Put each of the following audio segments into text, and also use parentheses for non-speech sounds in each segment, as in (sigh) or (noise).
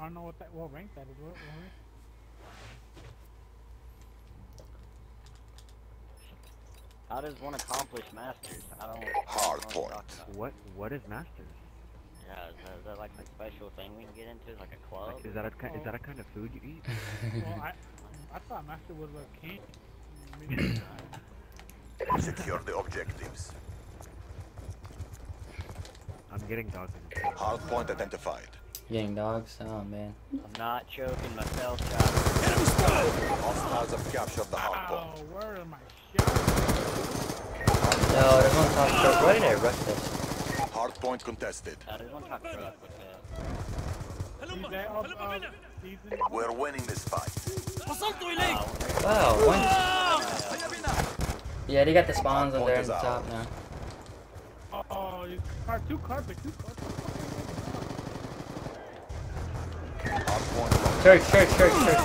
I don't know what that what rank that is. What, what rank? How does one accomplish masters? I don't. Hard I don't know point. you're talking about. What what is masters? Yeah, is that, is that like a special thing we can get into, like a club? Like, is that a ki- is that a oh. kind of food you eat? (laughs) Well, I I thought Master was a king. Secure the objectives. I'm getting dogs. in the Hard point identified. Getting dogs? Oh man. I'm not choking myself, child. Hostiles have captured the hard point. Oh, where am I shot? No, there's one top short. Why did I rush this? Hard point contested. Uh, there's one top truck with that of, of? We're winning this fight. Wow, one. Yeah, they got the spawns on there in the top now. Oh, you car two carpet, two carpet. Church, church, church, church.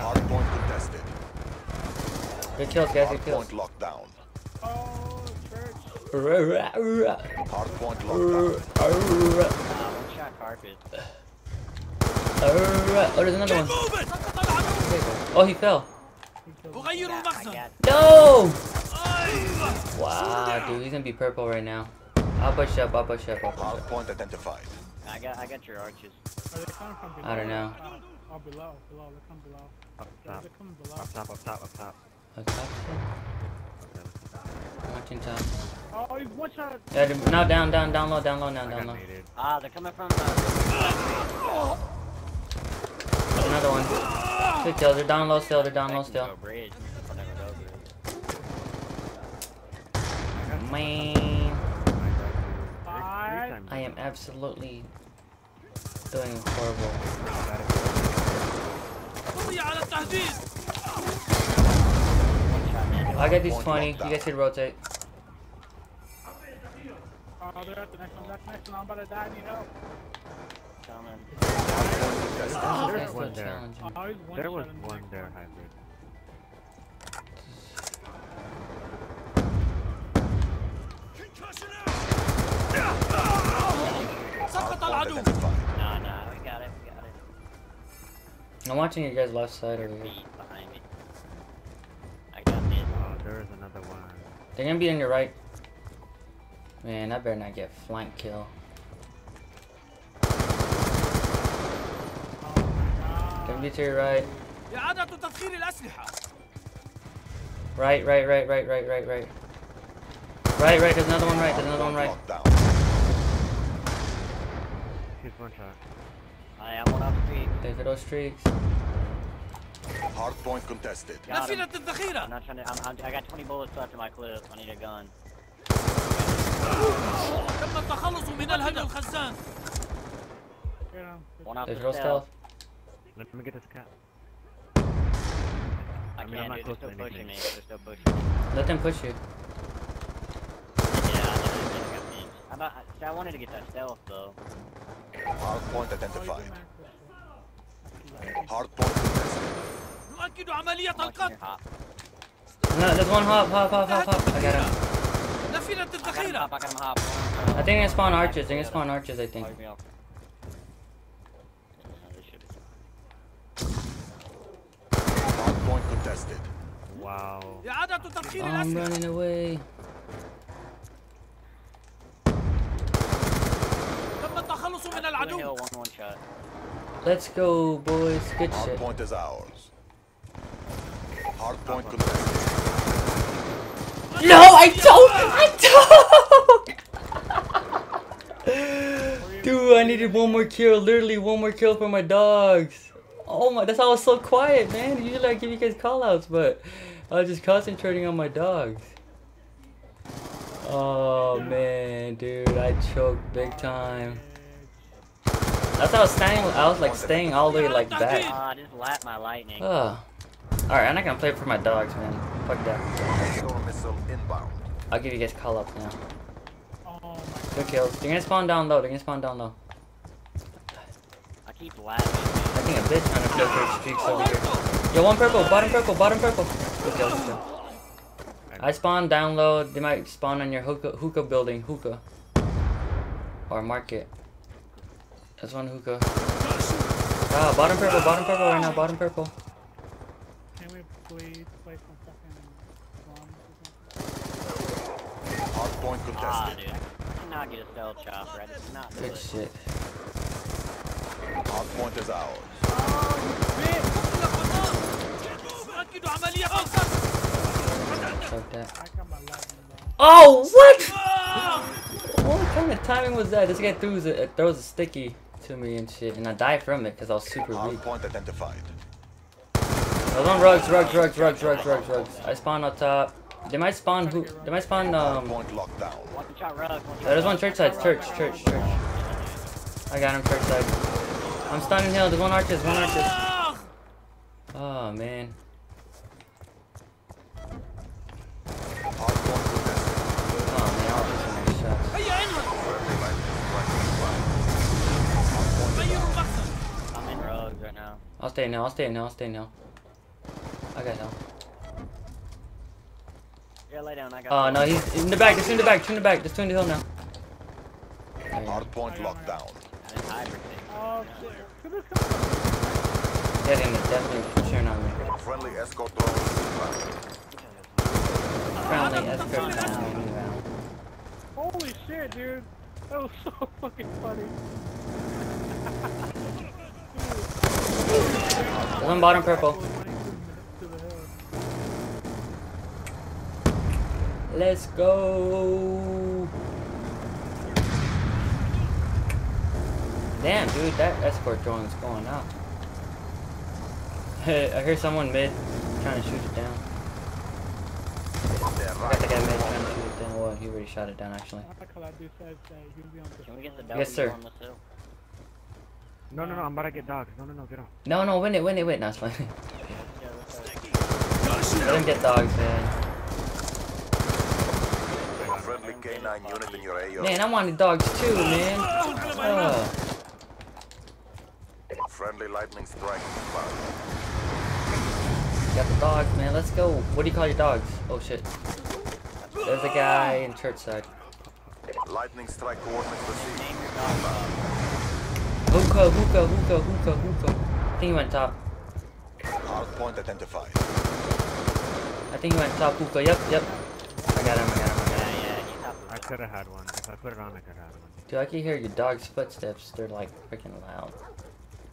Hard point contested. Good kills, guys, good kills. point locked down. Oh, church. Hard locked down. One shot carpet. Oh, there's another one. Oh, he fell. Yeah, I got No! Wow, dude, he's gonna be purple right now. I'll push up, I'll push up, I'll push up. point identified. I got I got your arches. Are they coming from below? I don't know. Oh, below, below. They're coming below. Up top, they're coming below. up top, up top, up top. Up top, Okay. I'm watching top. Oh, he's one shot. Yeah, dude, now down, down, down low, down low, now down low. mated. Ah, they're coming from. Uh, There's another one. Good kills, they're down low still, they're down low still. Mexico Bridge. I'll never go bridge. Man, Five. I am absolutely doing horrible. One shot. I got these Point 20, you guys should rotate. Oh, they're at the next one. That's next one. I'm about to die. I need help. Coming. This There was one there. challenging. Oh, he's one There was shot in the one there, hybrid. Hard point identified. Nah, I'm watching your guys' left side over here. behind me. I got it. Oh, there is another one. They're gonna be on your right. Man, I better not get flank kill. Oh They're gonna be to your right. Right, right, right, right, right, right, right. Right, right, there's another one right, there's another one right. He's one shot. I am one up street. Thanks for those streaks. Hard point contested. Got him. I'm not trying to. I'm, I'm, I got 20 bullets left in my clip. I need a gun. تم التخلص من الهدف الخزان. One off There's the stealth. Let me get this cat. I I mean, I'm can't, not dude. close They're to still pushing me. They're still pushing me. Let them push you. about, see, I wanted to get that stealth though. Hard point Oh, he's identified. in there. Hard point contested. نؤكد عملية I'm watching القتل your hop. No, there's one hop, hop, hop, hop, hop. I got him. نفذت I got him الذخيرة hop. I got him hop. I think they're gonna spawn archers. They're gonna spawn archers, I think. Fire me off. Yeah, they should be. Hard point contested. Wow. إعادة تدخير I'm الأسلحة running away. Hill, one one shot. Let's go, boys. Good Hard shit. point is ours. Hard point contested. No, I don't! I don't! (laughs) Dude, I needed one more kill. Literally one more kill for my dogs. Oh my, that's why I was so quiet, man. Usually I give you guys callouts, but I was just concentrating on my dogs. Oh man, dude, I choked big time. That's how I was staying. I was like staying all the way like that. back. Ah, just lap my lightning. Ugh. Alright, I'm not gonna play for my dogs, man. Fuck that. Storm missile inbound. I'll give you guys call ups now. Oh Good kills. They're gonna spawn down low. They're gonna spawn down low. I keep lapping. I think a bitch trying to filter streaks over here. Yo, one purple, bottom purple, bottom purple. Good kill, good kill. I spawn down low. They might spawn on your hookah, hookah building, hookah. Or market. That's one hookah. Ah, bottom purple, bottom purple right now, bottom purple. Can we please play some fucking bombs point contested. Ah, dude. Cannot get a cell chop right. not Good shit. Hard point is ours. Oh, what? What kind of timing was that? This guy throws a, throws a sticky to me and shit, and I died from it because I was super weak. Hard point identified. I was on rugs, rugs, rugs, rugs, rugs, rugs, rugs. I spawned up top. They might spawn who? They might spawn Hard um. point locked down. One shot rug. There's one church side, church, church, church. I got him church side. I'm stunning hill. There's one arches, one arches. Oh man. Stay now. I'll stay now. I'll stay now. I got him. Yeah, lay down. I got. Oh one. no, he's in the back. There's two in the back. Two in the back. There's two in the hill now. There you go. Hard point locked down. I didn't hybrid thing. Oh shit. Could this come Yeah, him. Definitely cheering on me. Friendly escort drone. Friendly escort down. Holy shit, dude. That was so fucking funny. (laughs) One bottom purple. To the hill. Let's go. Damn, dude, that escort drone is going out. I hear someone mid trying to shoot it down. I got the guy mid trying to shoot it down. Well, he already shot it down actually. I like how that dude said that he was be on the Can we get the Yes, sir. On this hill? No, no, no, I'm about to get dogs. No, no, no, get off. No, no, win it, win it, win it. No, it's fine. Yeah, let's. Let him get dogs, man. Friendly K9 unit in your AO. Man, I wanted dogs too, man. Oh. Friendly lightning strike. Got the dogs, man. Let's go. What do you call your dogs? Oh shit. There's a guy in church side. Lightning strike coordinates received. Name your dog. dog. Hookah, hookah, hookah, hookah, hookah. I think he went top. Hard point identified. I think he went top hookah. Yep, yep. I got him, I got him, I got him. yeah. He's top. I could have had one. If I put it on, I could have had one. Dude, I can hear your dog's footsteps. They're like freaking loud.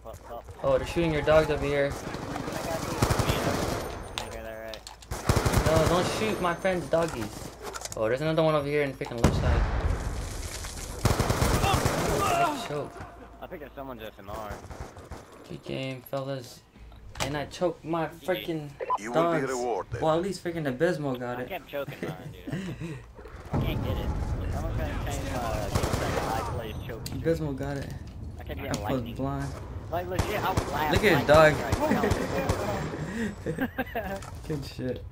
Up, up. Oh, they're shooting your dogs over here. I got these. Yeah. Make her that right. No, don't shoot my friend's doggies. Oh, there's another one over here in the freaking left side. I choked. Up someone's SMR. Good game, fellas. And I choked my freaking You will be rewarded. Well, at least freaking Abismal got I it. kept choking mine, dude. (laughs) I can't get it. Someone's gonna change my uh, game to high plays choke. streak. Abismal got it. I kept I getting was lightning. blind. Like legit, I was laughing. Look at his dog. Like, (laughs) (laughs) Good shit.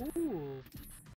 Ooh.